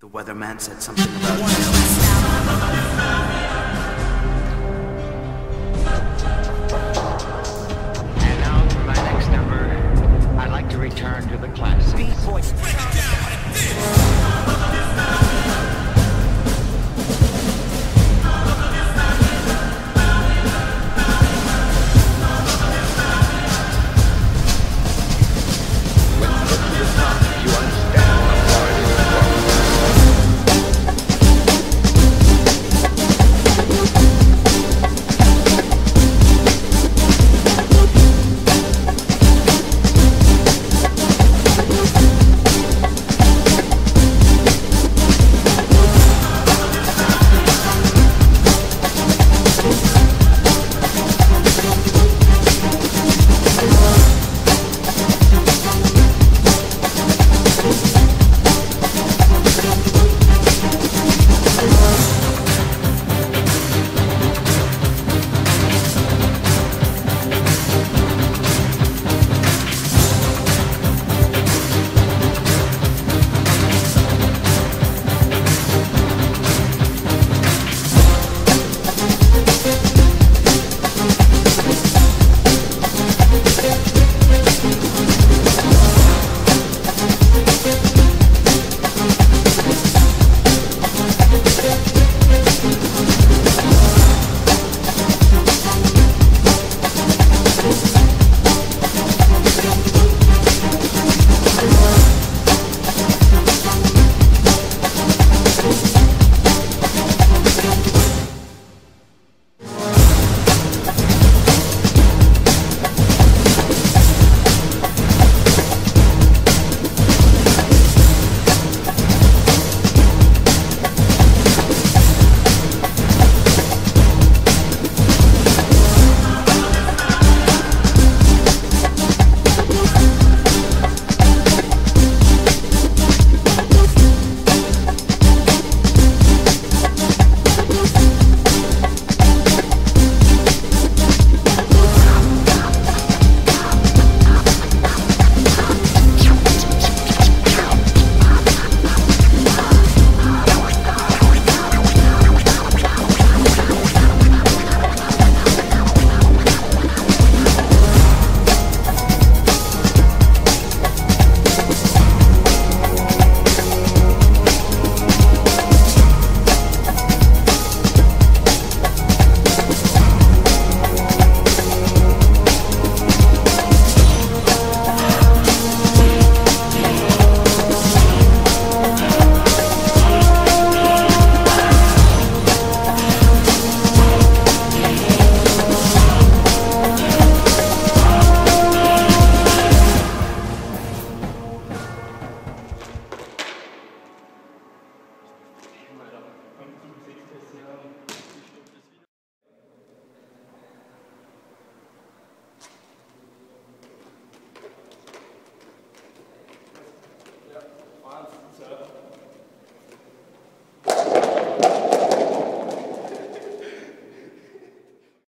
The weatherman said something about.